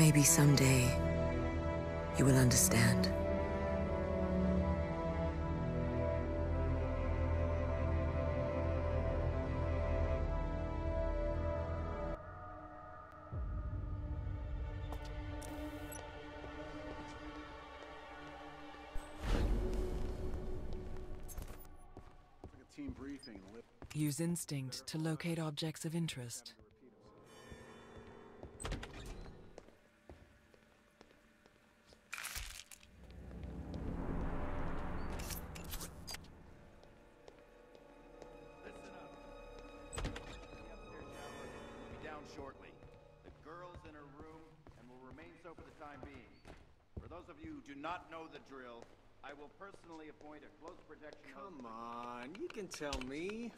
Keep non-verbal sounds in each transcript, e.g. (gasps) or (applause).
Maybe someday you will understand. Use instinct to locate objects of interest. Those of you who do not know the drill, I will personally appoint a close protection. Come on, you can tell me.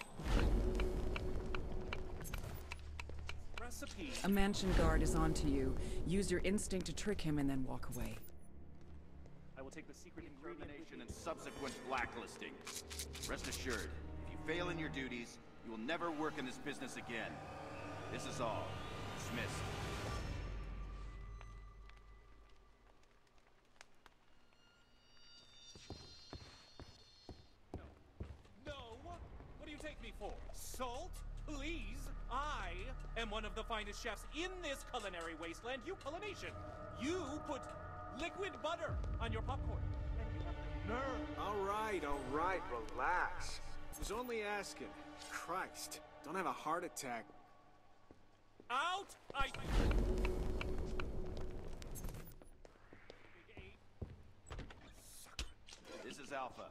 Recipe. A mansion guard is onto you. Use your instinct to trick him and then walk away. I will take the secret ingredient. with Termination me. and subsequent blacklisting. Rest assured, if you fail in your duties, you will never work in this business again. This is all. Dismissed. For? Salt? Please! I am one of the finest chefs in this culinary wasteland, you culination! You put liquid butter on your popcorn. And you have the nerve! All right, all right, relax. I Was only asking. Christ, don't have a heart attack. Out! I... This is Alpha.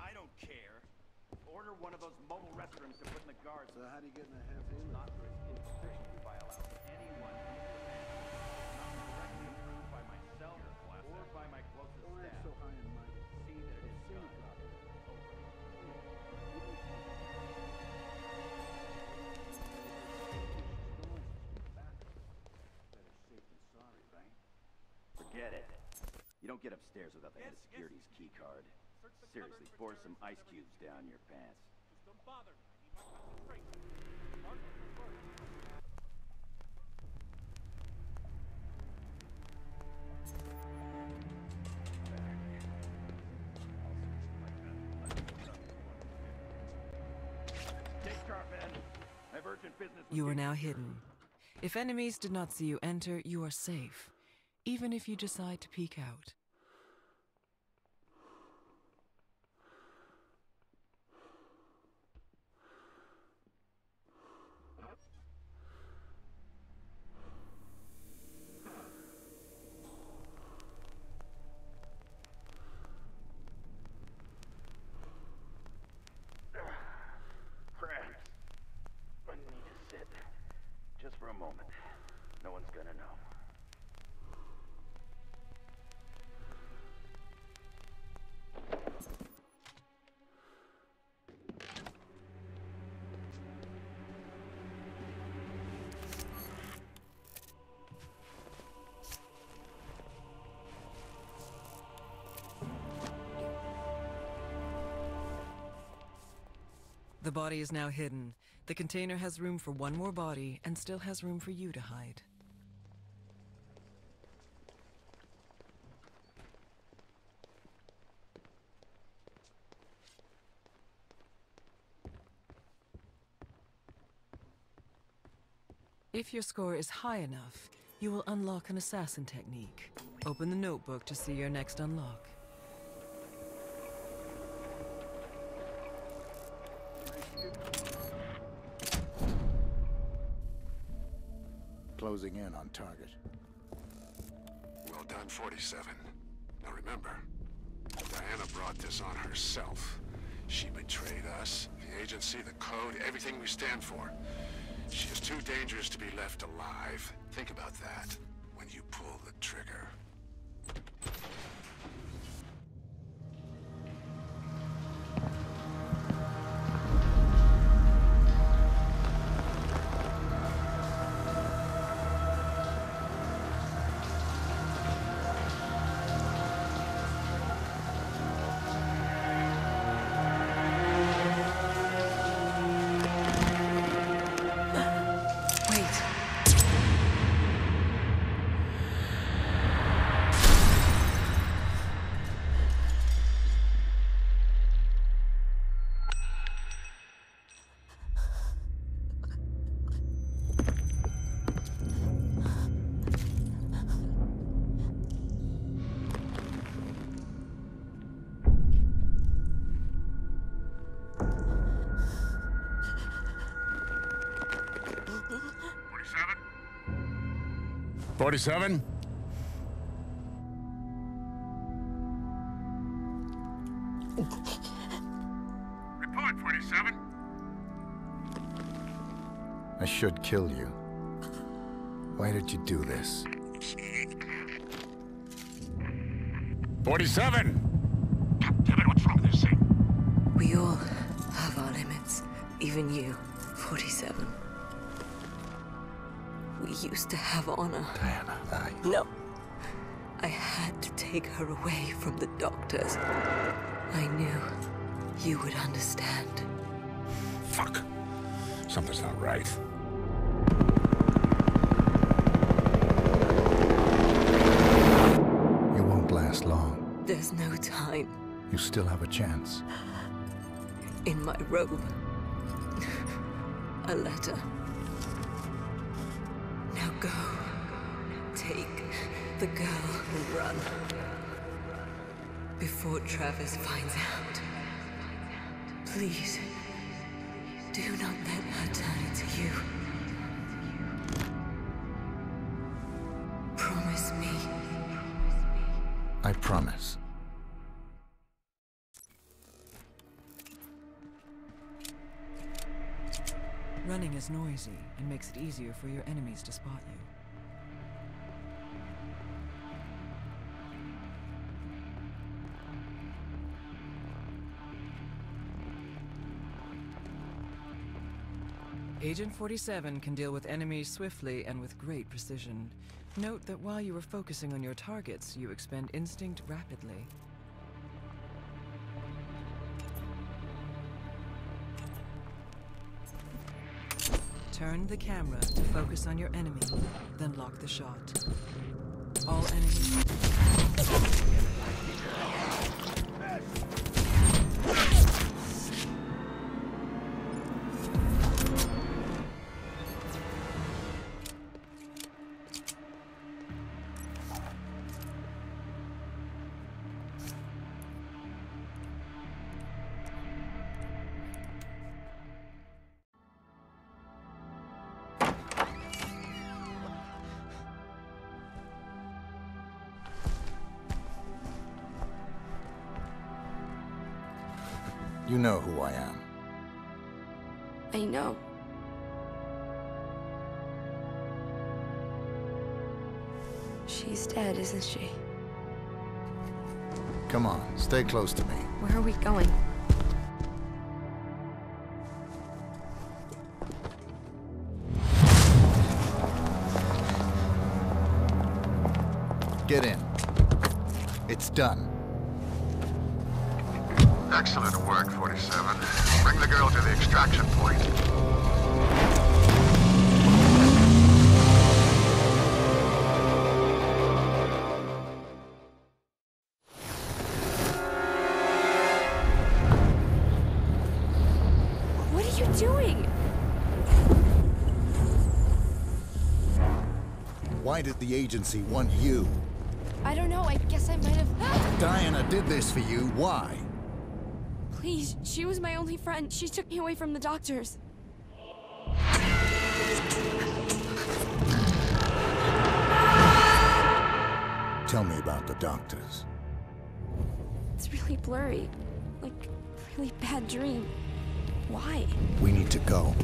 I don't care. Order one of those mobile restrooms to put in the guards. So how do you get in a half in? Not risk insufficient if I allow anyone to. Not directly approved by myself or by my closest staff. high and mighty. See that it is done. Forget it. You don't get upstairs without the head of security's key card. Search the Seriously, pour some ice cubes down your pants. Just don't bother me. I need my concentration. Mark it first. Take chart, men. I have urgent business with You are now hidden. If enemies did not see you enter, you are safe. Even if you decide to peek out. The body is now hidden. The container has room for one more body and still has room for you to hide. If your score is high enough, you will unlock an assassin technique. Open the notebook to see your next unlock. Closing in on target. Well done, 47. Now remember, Diana brought this on herself. She betrayed us, the agency, the code, everything we stand for. She is too dangerous to be left alive. Think about that when you pull the trigger. 47? Report, 47. I should kill you. Why did you do this? 47! God damn it, what's wrong with this thing? We all have our limits. Even you, 47. We used to have honor. Diana, I... No. I had to take her away from the doctors. I knew you would understand. Fuck. Something's not right. You won't last long. There's no time You still have a chance. in my robe. A letter. Go. Take the girl and run. Before Travis finds out. Please. Do not let her turn into you. Promise me. I promise. Running is noisy and makes it easier for your enemies to spot you. Agent 47 can deal with enemies swiftly and with great precision. Note that while you are focusing on your targets, you expend instinct rapidly. Turn the camera to focus on your enemy, then lock the shot. All enemies. You know who I am. I know. She's dead, isn't she? Come on, stay close to me. Where are we going? Get in. It's done. Excellent work, 47. Bring the girl to the extraction point. What are you doing? Why did the agency want you? I don't know. I guess I might have. (gasps) Diana did this for you. Why? Please, she was my only friend. She took me away from the doctors. Tell me about the doctors. It's really blurry. Like, a really bad dream. Why? We need to go.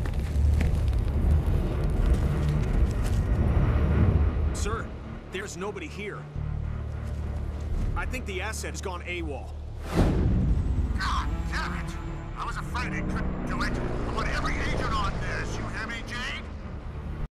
Sir, there's nobody here. I think the asset has gone AWOL. Was afraid it couldn't do it. I want every agent on this,